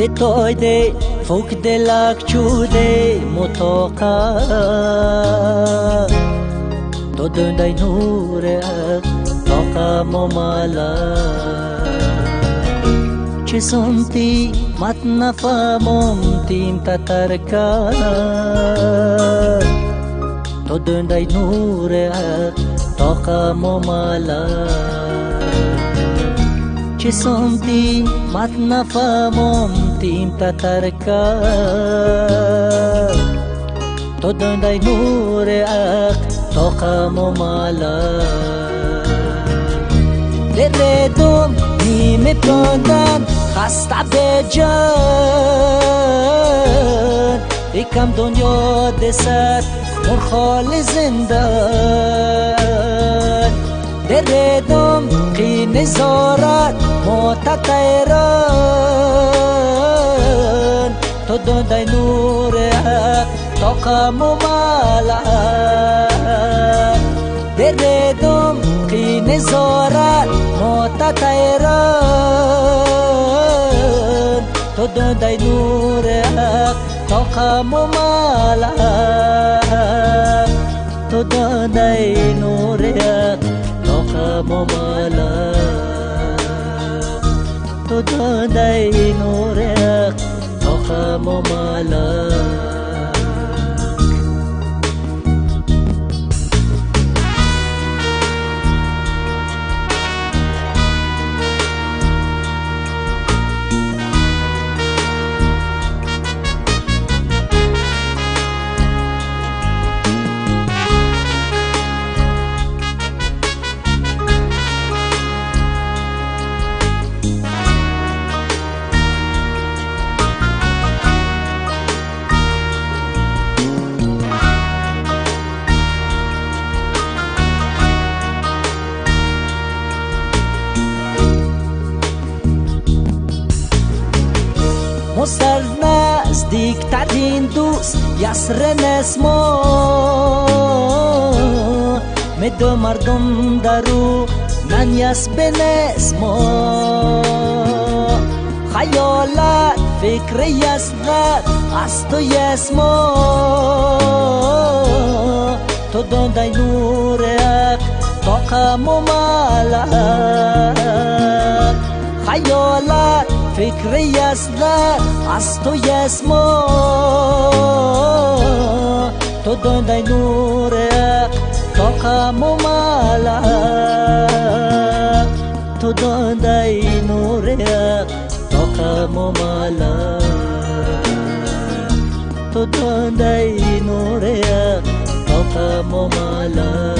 de toy de foc de lacciu de motoca. Tot dai nure toca momala. Ce sonti matna famom tim tatarka tot dai nure toca momala. چی تی مات نفهمم تیم تا ترکا تو دندای نور آگ تو خامو مالا در دوم نیم پردم خسته بیچاره ای کم دنیا دسر مرخال زنده дередом қини зорат мотатайрон то додай нуреа тоқаму малаа дередом қини зорат мотатайрон то додай нуреа тоқаму малаа то додай нуреа طاقم و ملک تو دای یسر نسما مدو مردم درو من یس به نسما. خیالت فکر یسغت از تو یسما. تو دای نور حق طاقم و ملک فکر یزده از تو یسما تو دای نور طاقم و ملک تو دای نور طاقم و ملک تو دای نور طاقم و ملک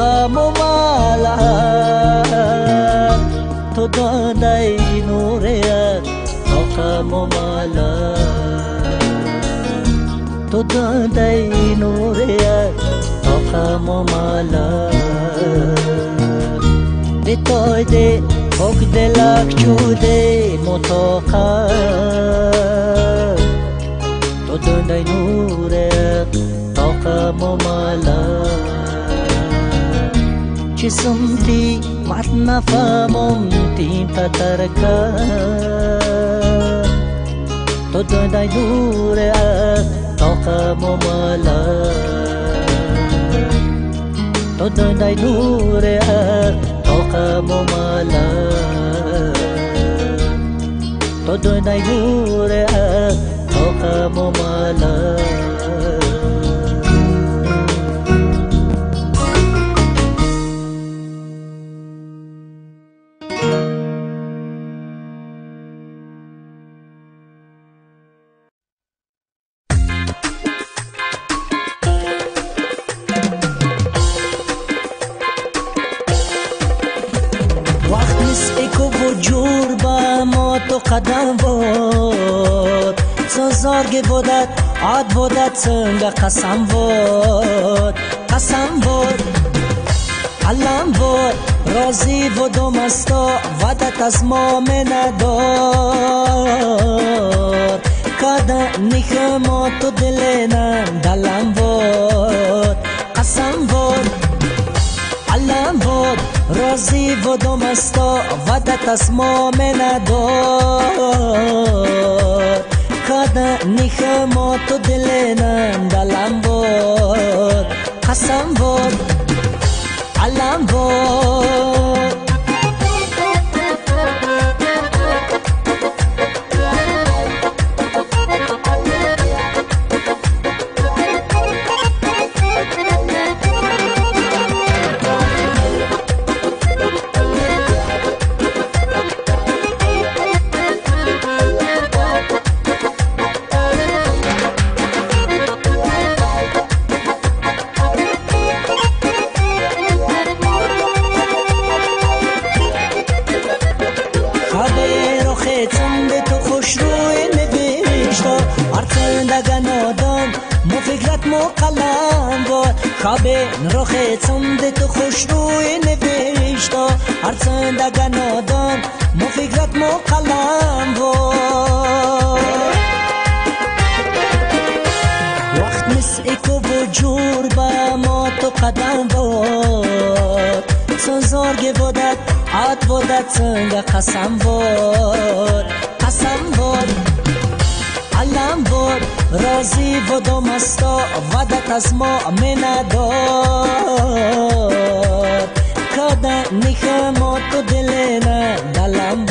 khamala to dai nore khamala to dai nore khamala de toy de ok de lak chu de motoka. To dai nore khamala chisumti matna famom tim tatarka to dai nure toka momala to dai nure طاقم و ملک تو دو نیوره تا عاد بودد څنګه قسم بود قسم بود. علم بود راضی بود و مستا ودت از ما ندار. کده نیخم تو دلنم دلم بود قسم بود. علم بود راضی بود و مستا ودت از ما ندار کده نیخم تو دلنم دلم اگر نادان مو فکرت مو قلم وقت مثل اکو و با ما تو قدم بود سازارگ بودد عاد بودد چنگ قسم بود قسم بود علم بود راضی بود و مستا ودت از ما نداد. کده نیخه ما تو دلنه دلم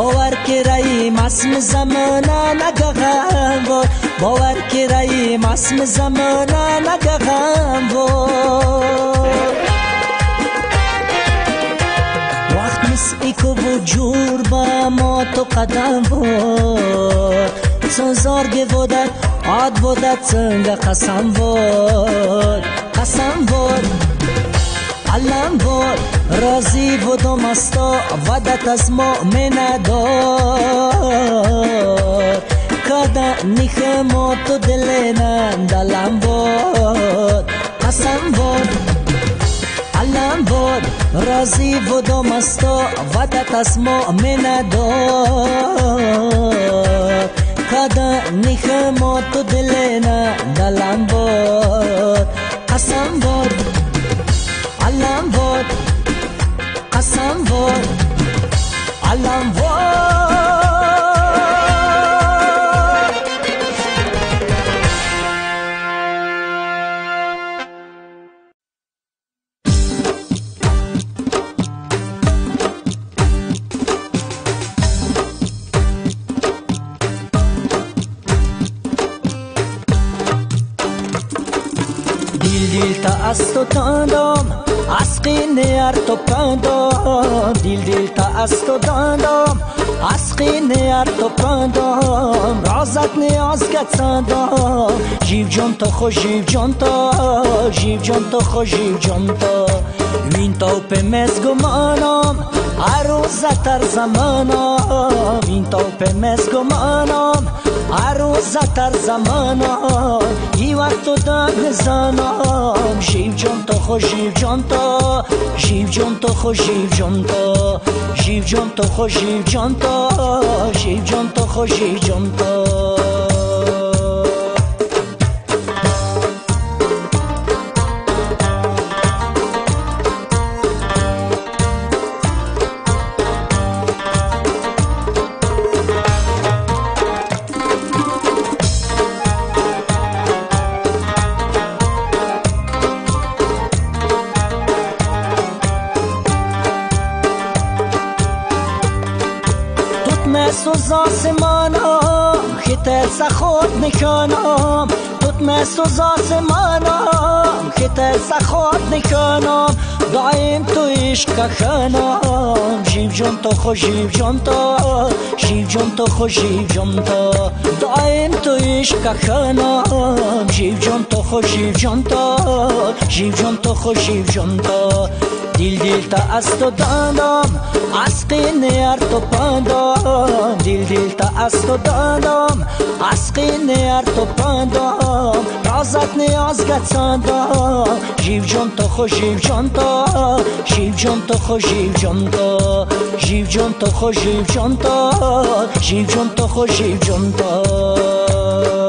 باور که رای مسم زمانه نگغم بود باور که مسم زمانه نگغم بود وقت مس ایکو و جور با ما تو قدم بود سازار بودد عاد بودد څنګه قسم بود راضی بود و مستا ودت از ما تو دلنم دلم بود قسم بود علم بود راضی بود و مستا ودت از مؤمن دار کده نیخ ما تو دلنم دلم بود قسم بود علم قسم بود علم بود دیل دیل تا از تو از قینه تو پندام دیل دیل تا از تو داندام از قینه تو پندام رازت نیاز گتسندام جیو جان تو خوش جیو جان تو جیو جان تو خوش جیو جان تو وین تو په مزګو مانم عروزتر زمانم این تو پمس گمانم عروزتر زمانم ای وقت تو دم زنم جیو جان تو خوش جیو جان تو. جیو جان تو خوش جیو جان تو. جیو جان خود نکنم مست و آسمانم که ترس خود نکنم دایم تو عشق جیب جان تو خوش جیب جان تو. جیب جان تو خوش جیب جان تو. دایم تو عشق کنم جیب جان تو خوش جیب جان تو. جیب جان تو خوش جیب جان تو. دل دل تا از تو دانم از قینه تو پندم دل دل تا از تو دانم از قینه تو پندم رازت نیاز گتسندم جیب جان تو خوش جیب جان تو جیب جان تو خوش جیب جان تو جیب جان تو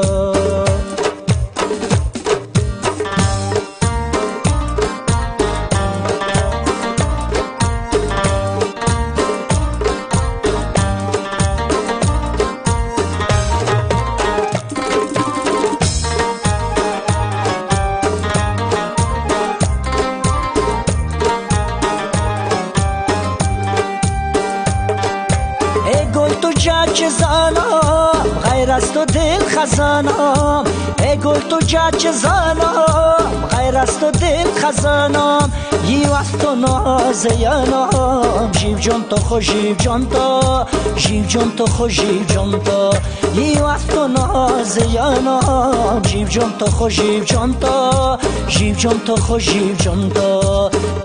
تو تو خزانم ای گل تو جاچ زانم غیر از تو دل خزانم یی وقت تو نازیانم جیب جان تو خوش جیب جان تو. جیب جان تو خوش جیب جان تو. یی وقت تو نازیانم جیب جان تو خوش جیب جان تو. جیب جان تو خوش جیب جان تو.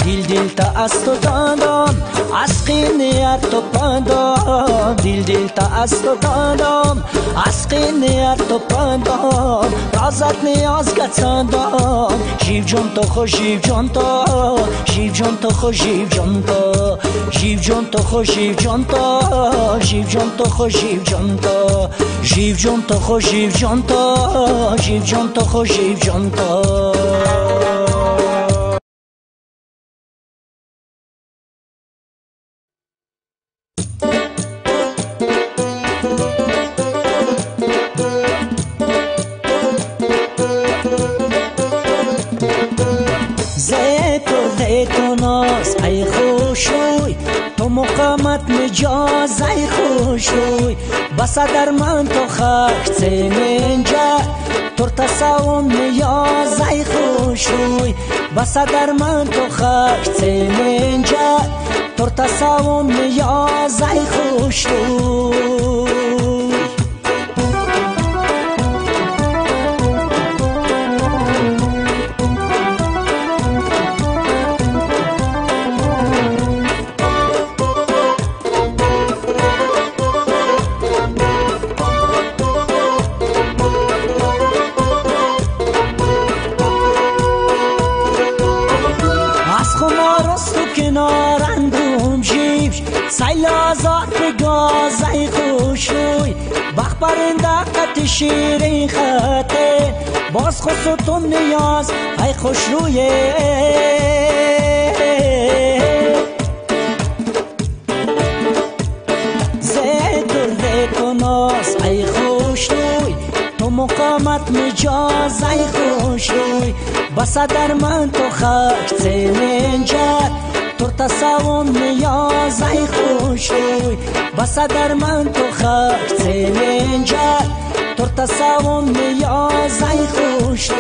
دل دل تا از تو دادم از قینیت تو پندم دل دل تا از تو دادم از قینیت تو پندم رازت نیاز گتندم جیب جان تو خوش جیب جان تو جیب جان تو خوش جیب جان تو جیب جان تو خوش جیب جان تو جیب جان تو خوش جیب جان تو جیب جان تو خوش جیب جان تو جیب جان تو خوش جیب جان تو ای خوشوی بسا در من تو خاک منجا تر تساوم نیاز ای خوشوی. بسا در من تو شیرین خطه. باز تو نیاز. ای خوش رویه. ناز. ای خوش روی. تو مقامت مجاز. ای خوش روی. بسا در من تو خاک منجد تر تساوم نیاز ای خوش روی بسا در من تو خاک منجد تر تصاوم نیازی خوش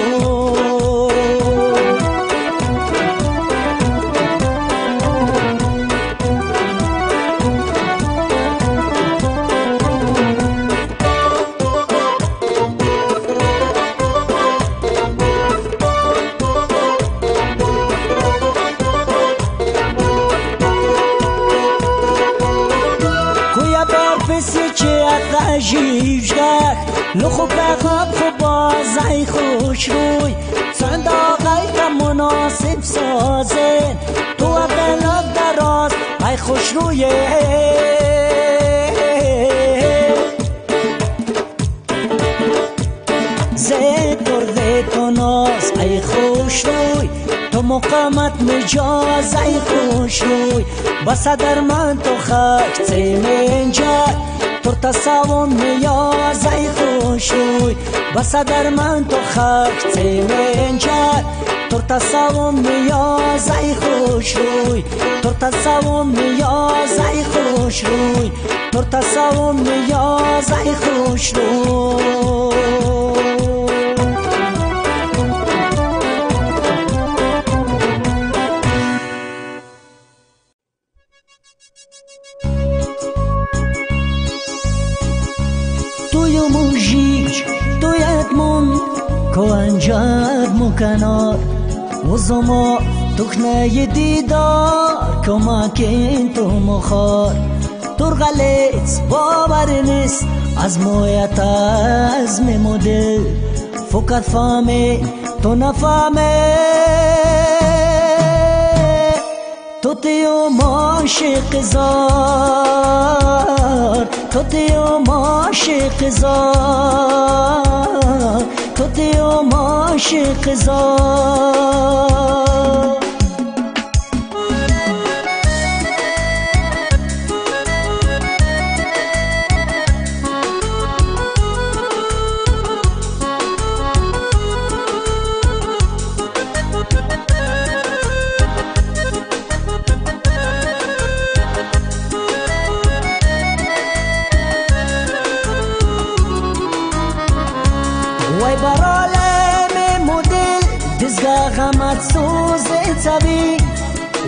لخو بخواب خوب بازای خوش روی. صنداقای که مناسب سازه. تو بلاک دراز ای خوش زد تو ناز ای خوش روی. تو مقامت مجاز ای خوش روی. بس در من تو خاک تیمین جای تو تصاوم نیاز ای خوش روی بس در من تو خاک تیمین جای تو تصاوم نیاز ای خوش روی تو تصاوم نیاز ای خوش روی تو تصاوم نیاز ای خوش مکنار وزما تخنه دیدار کمکین تو مخار. ترغلیت باور نیست از مویت از مدل. فکر فهمه تو نفهمه. تو تیو ماشق زار تو تیو ماشق زار. تو تیو ماشق زار.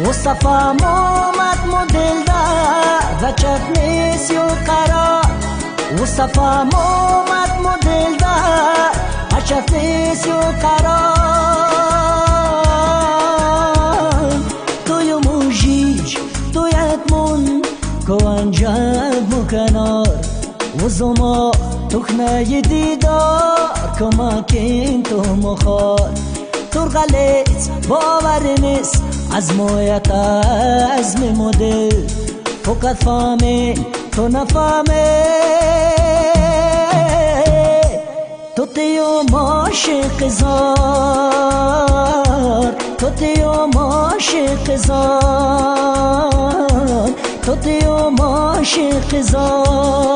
مصطفى مومت مدل دا غچت نیسیو قرار. مصطفى مدل دا غچت نیسیو قرار. توی موجیج توی اتمون کو انجام مکنار وزما تخنه دیدار کمکین تو مخار. ترغلیت باور نیست از مویت از مدل فقط فهمه تو نفهمه. تو تیو ماشق زار تو تیو ماشق زار تو تیو ماشق زار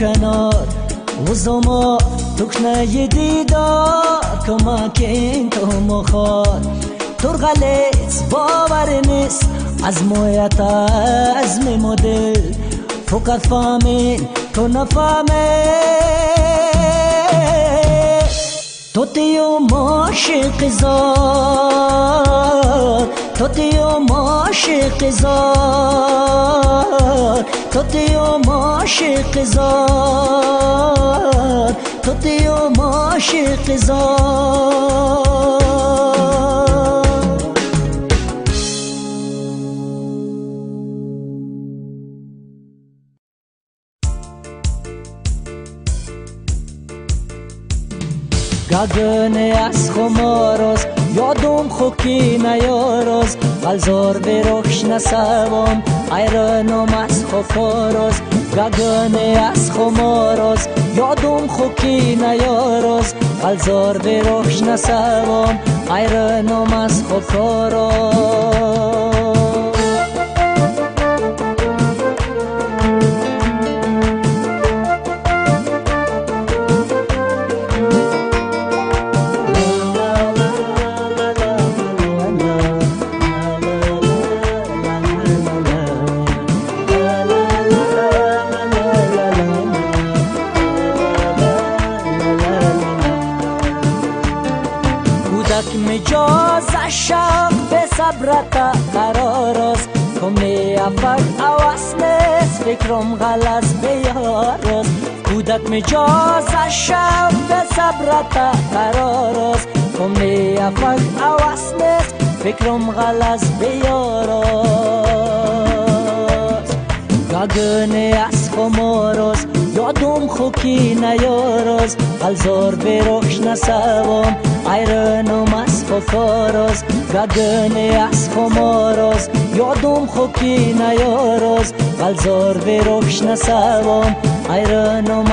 کنار. وزما تکنه دیدار کمکین تو مخار ترغلیت باور نیست از مویت از مدل فقط فهمین تو نفهمه. تو تیو ماشق زار تو تیو ماشق زار تو تیو ماشق زار تو تیو ماشق زار گگن از خماروز یادم خوکی نیاروز غلزار برخش نسوام ایرانم از خفاروز گگن از خماروز یادم خوکی نیارز الزار بروش نسوام ایرانم از خوکارم مجاز شب به صبرتا قرار است. کمی افک اواس نیست فکرم غلط بیار است. گاگنه از خمار است یادم خوکی نیار است. الزار بروش نسوام ایرانم از است گگنه از خماراز یادم خوکی نیاراز. بلزار بروش نسوام. ایرانم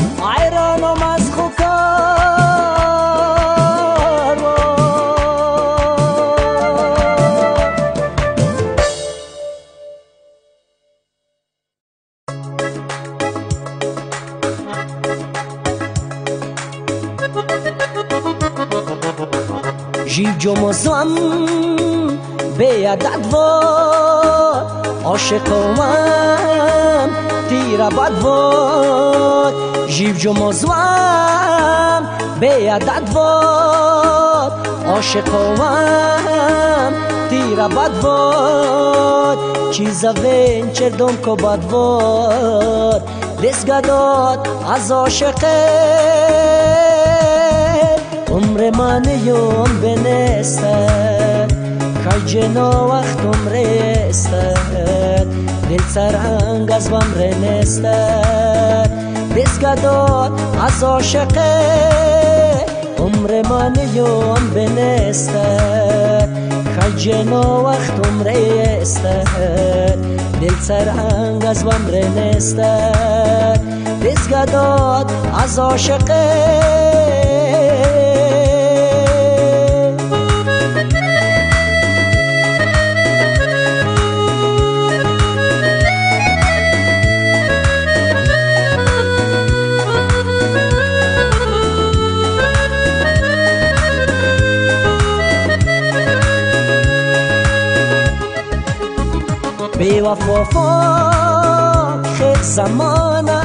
جمزم به عدد واد عاشقم تیر بد واد جیب جمزم به عدد واد عاشقم تیر بد واد چیزا وین خجنا وقت عمر استد دل سرنگ از بم رنستد دستگداد از عاشقه. عمر من یوم بنستد خجنا وقت عمر استد دل سرنگ از بم رنستد دستگداد از عاشقه. وفا خیلی زمانه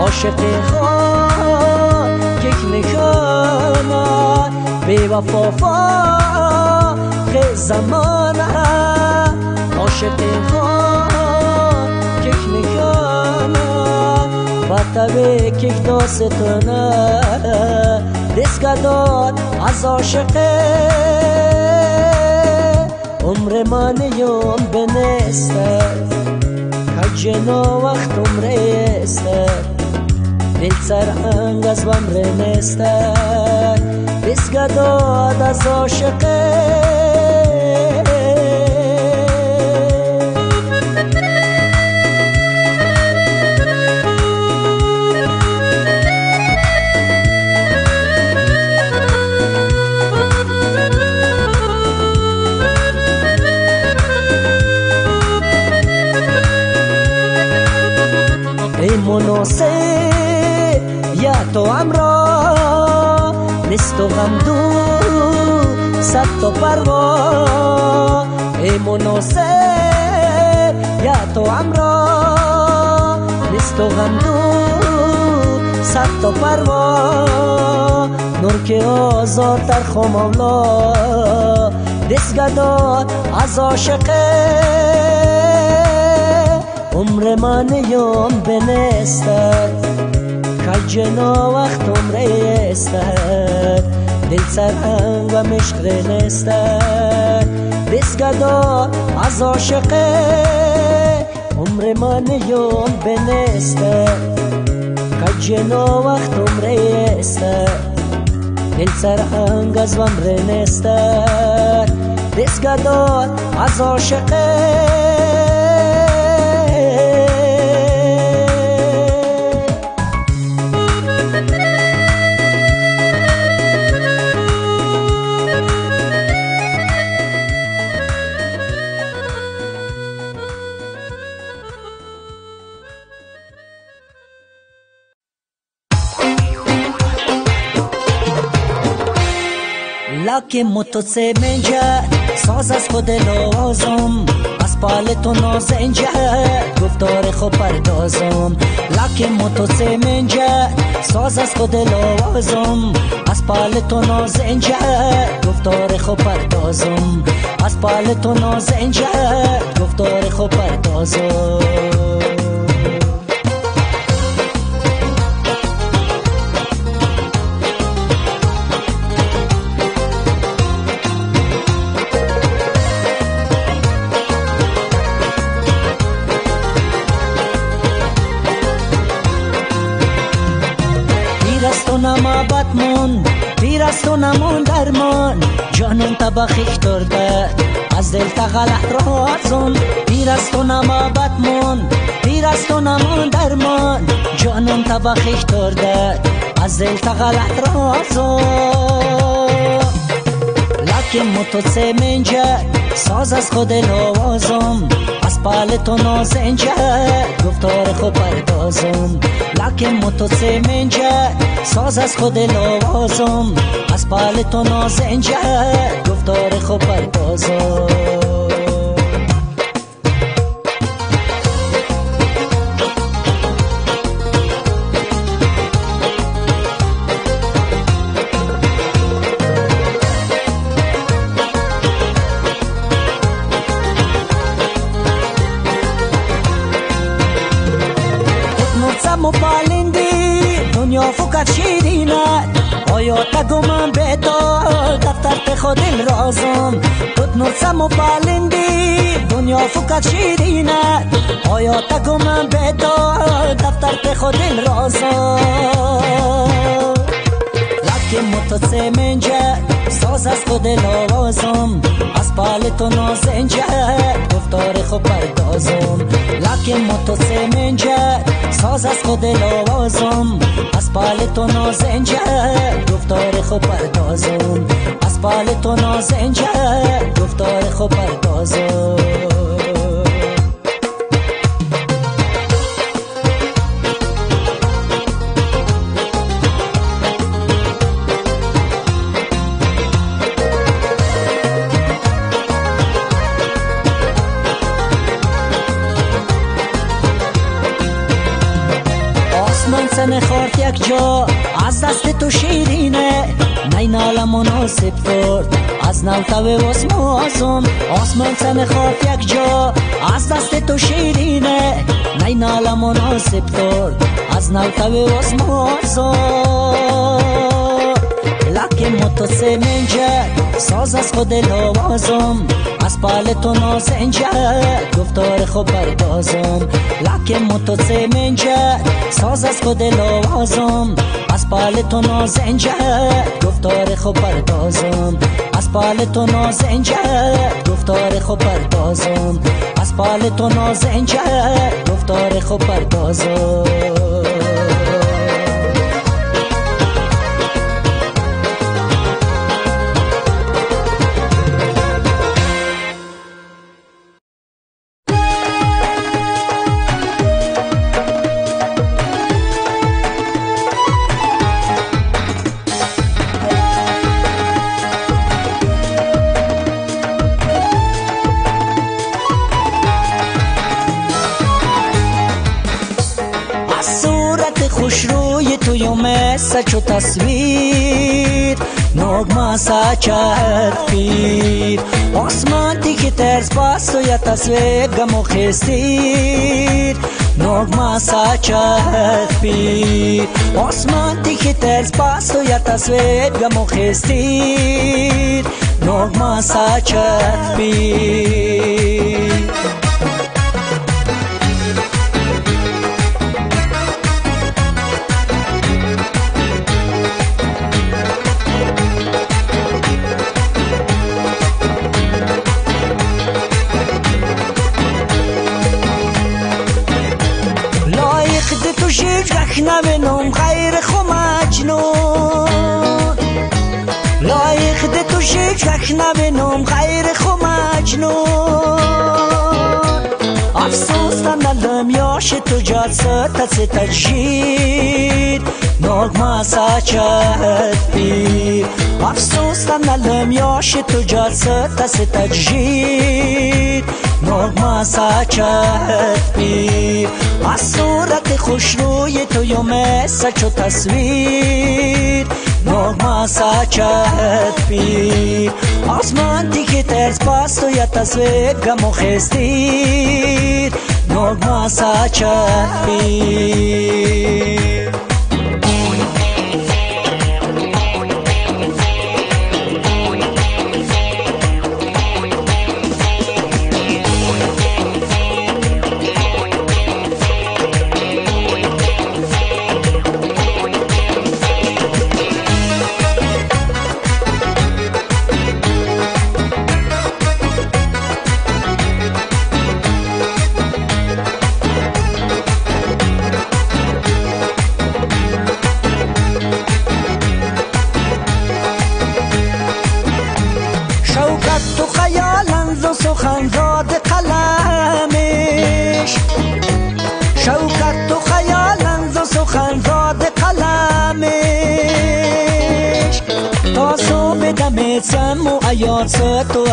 عاشق خان یک نشانه بی وفا خیلی زمانه عاشق خان یک نشانه به که داستانه دست از عاشقه عمر من یوم بنسته کجنا وقت عمر استه دل سرهنگ از بم رنسته بسگداد از عاشقه تو امرا نیست و غم دو صد تا پروا ای مناسب یا تو امرا نیست و غم دو صد تا پروا نور که آزاد در خمولا دست داد از عاشقه عمر من یوم بنستد کل جنا وقت عمر استد. دل سرهنگ و مشق نستد. بسگدا از عاشقه عمر من یوم بنستد کل جنا وقت عمر استد. دل سرهنگ از عمر نستد. بسگدا از عاشقه که سه ساز از خود لازم از پال تو نازنجه گفتار خود پردازم. لکه سه ساز از خود لازم از پال تو نازنجه گفتار خود پردازم. از پال تو نازنجه گفتار خود پردازم. من پیر از تو نمون درمان. جانم تبخ اخترده از دل تغلط رازم پیر از تو نمابت من پیر از تو نمون درمان. جانم تبخ اخترده از دل تغلط رازم لکن متو سه منجه ساز از خود لوازم از پال تو نازنجه گفتار خود پردازم لکن متو منجه ساز از خود لوازم از پال تو نازنجه گفتار خود پردازم دفتر خود رازم خود نرسم و بالندی دنیا فکر شیرینه. آیا تگم به تو دفتر خود رازم لکه متسه منجه ساز از خود لوازم از پال تو نازنجه. گفتار خود پردازم لکه متسه منجه ساز از خود لوازم از پال تو نازنجه. گفتار خود پردازم از پال تو نازنجه. گفتار خود پردازم نوتو واسمازم آسمان سن خواهد یک جا. از دست تو شیرینه. نی ناله مناسب کرد از نوتو واسمازم لکه متوسه منجه ساز از خود لوازم. از پال تو نازنجه. گفتار خوب پردازم لکه متوسه منجه ساز از خود لوازم. از پال تو نازنجه. گفتار خوب پردازم از پال تو نازنجه گفتار خوب پردازم از پال تو نازنجه گفتار خوب پردازم مثل چو تصویر نغمه ساچت پیر آسمان تیکی ترس پاس و یا تصویر گم و خستیر نغمه ساچت پیر آسمان تیکی ترس پاس و یا تصویر گم و خستیر نغمه ساچت پیر نبینم تو جلسه تس تجید نغمه ساچت بی افسوس ندم یاش تو جلسه تس تجید نغمه ساچت بی از صورت خوش روی تو یا مثل چو تصویر نغمه ساچت بی آسمان تیکی ترس پاس تو یا تصویر گم و خستیر نغمه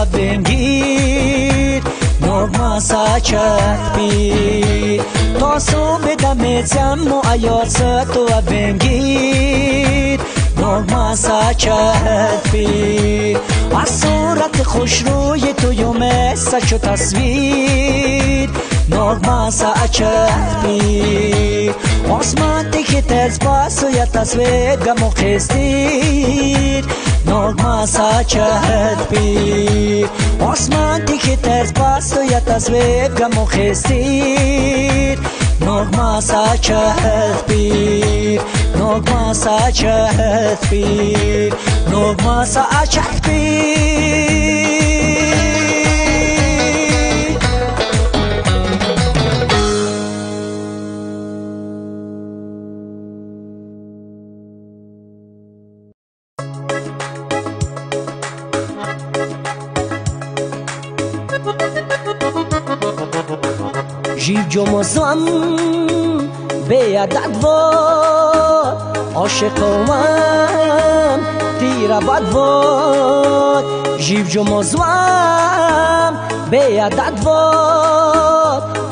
بنگیر نغمه ساچت بی تا صبح دمیتم و ایات تو بنگیر نغمه ساچت بی. صورت خوش روی تو یوم سچ تصویر نغمه ساچت بی. آسمان تیکی تز و یا تصویر گم و خستیر نغمه ساچت بی آسمان تیکی ترز پاست و یا تصویر گم و خستیر نغمه ساچت بی نغمه ساچت بی نغمه ساچت بی جمزم به عدد و عاشقم تیر بد و جیب جمزم به عدد و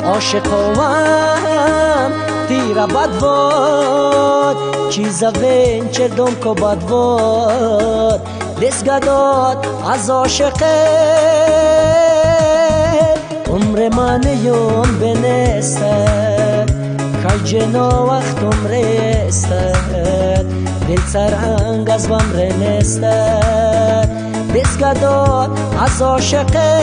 عاشقم تیر بد و چیز وین چردم کو بد و دستگداد از عاشقه عمر من یوم بنسته خجنا وقت عمر است دل سرهنگ از بم رنسته. بسکداد از عاشقه.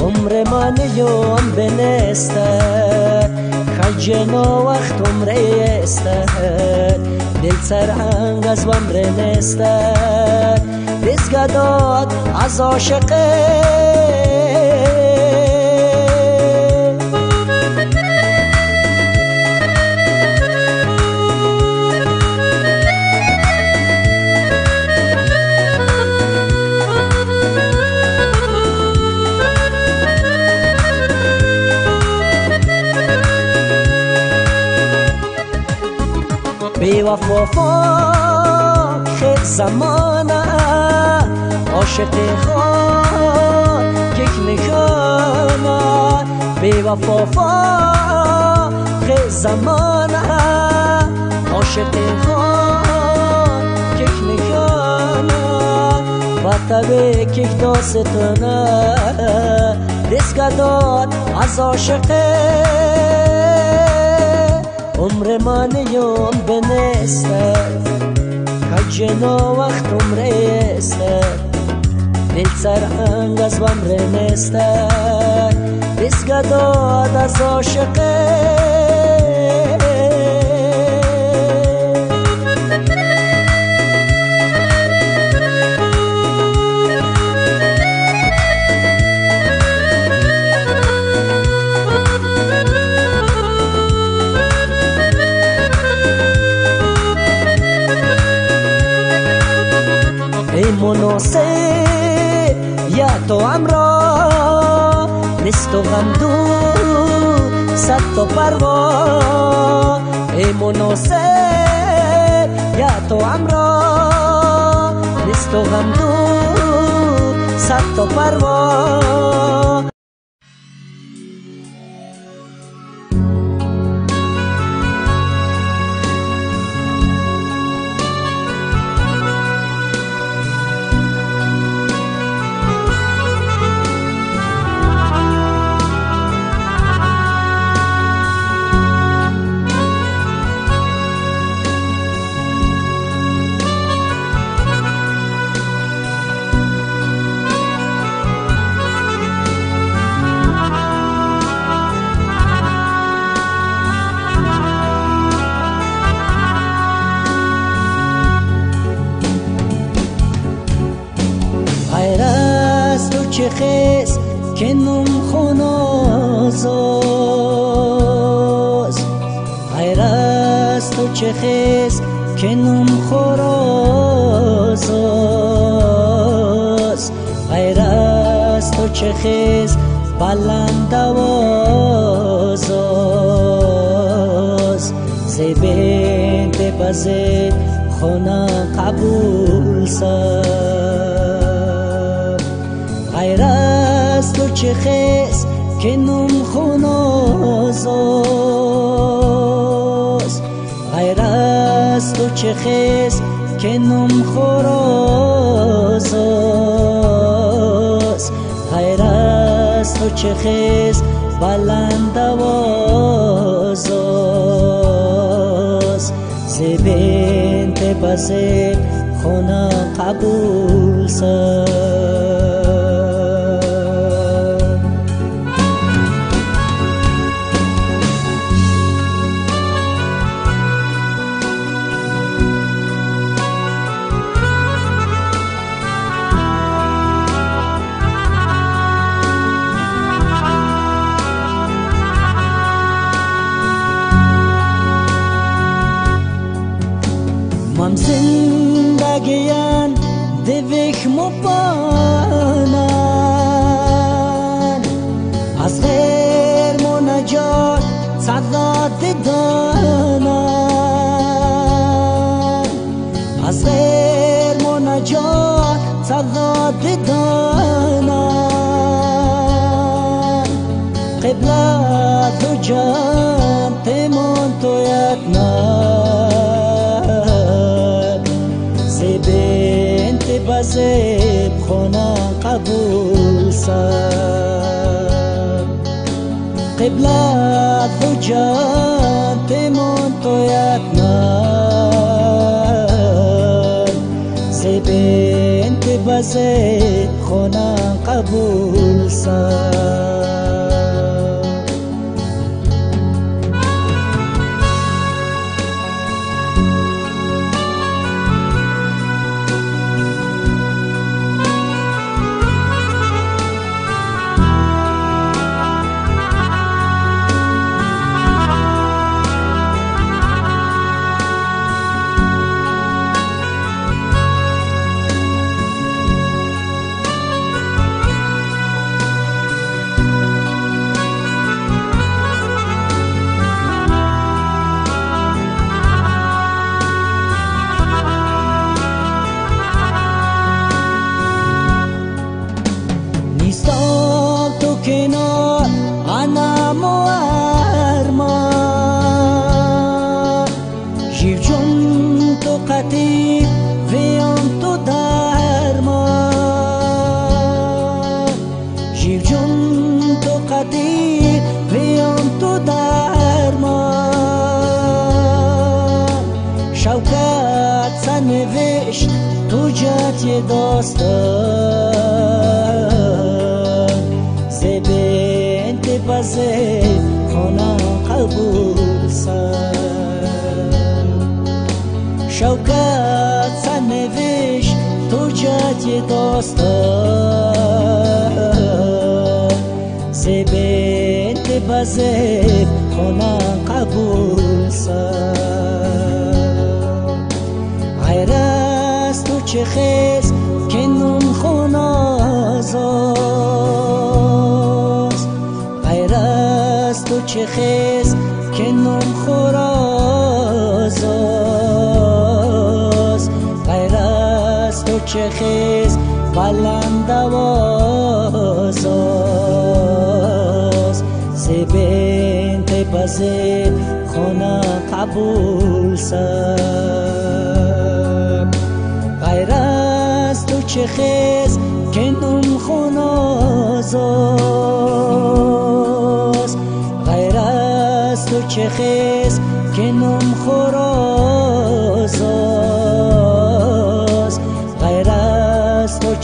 عمر من یوم بنسته خجنا وقت عمر است دل سرهنگ از بسکداد از عاشقه. وفا فاخر زمانه عاشق خان یک نشانه بی وفا فاخر زمانه عاشق خان کک نکنه و تبه کک داستانه داد از عاشقه عمر من یوم بنسته کجنا وقت عمر استه دل سرهنگ از بم رنسته داد از عاشقه نیست و غمدو صد تو پروا ای مناسب یا تو بلند دوازاز زبین بزید خونه قبول ساز. غیر از تو چه خیز که نم خونازاز غیر از تو چه خیز که نم خورازاز چه خیز بلند آوازاز زبین تبزید خونه قبول ساز. صداد دانن قبلت و جان تیمون تو بزب خونه قبول سر قبلت حجت تیمون تویت بزب خونه قبول سر.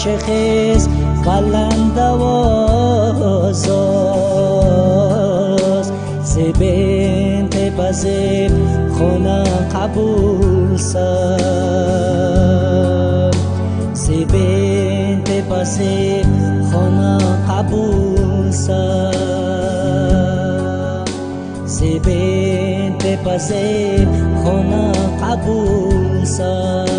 چخیز کلند وازاز سبین تبزیب خونه قبول سر سبین تبزیب خونه قبول سر سبین تبزیب خونه قبول سر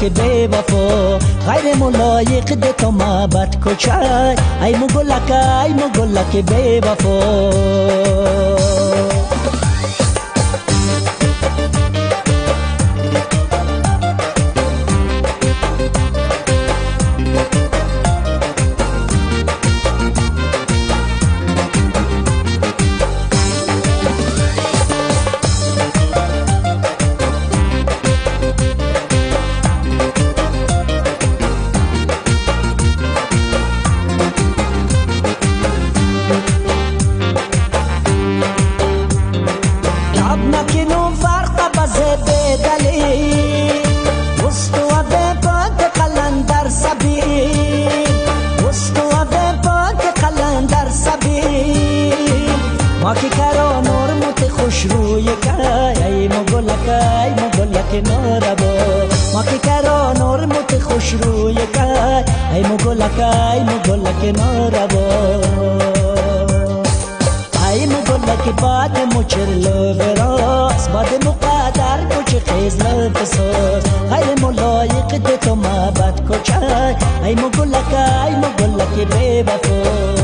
که بی وفا. غیر ملایق ده تا محبت کچک ای مگلک ای مگلک به وفا. Cái kai mo golla ke be ba fo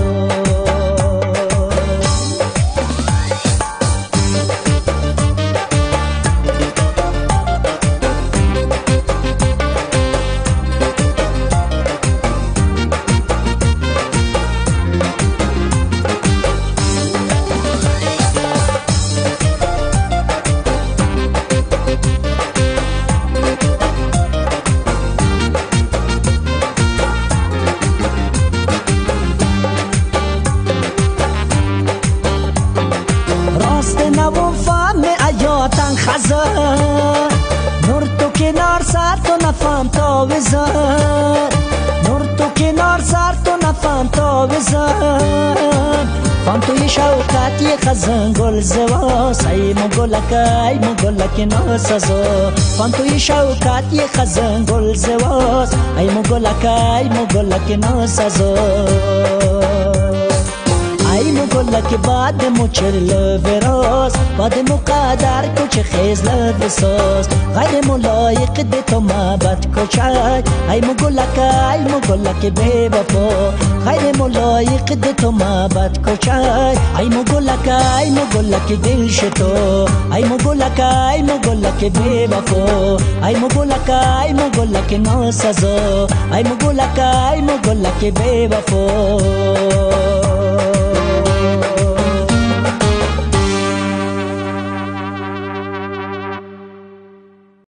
که ناسازا. فان توی شوکت یه خزن گل زواز. ای مگلک ای مگلک ناسازا. گلک بعد مو چرل براس بعد مو قدر خیز لبساس غیر ملایق ده تو محبت کچک ای مو گلک ای مو گلک بے وفا غیر ملایق ده تو محبت کچک ای مو گلک ای مو گلک دل شتو ای مو گلک ای مو گلک بے وفا ای مو گلک ای مو گلک ناسزا ای مو گلک ای مو گلک بے وفا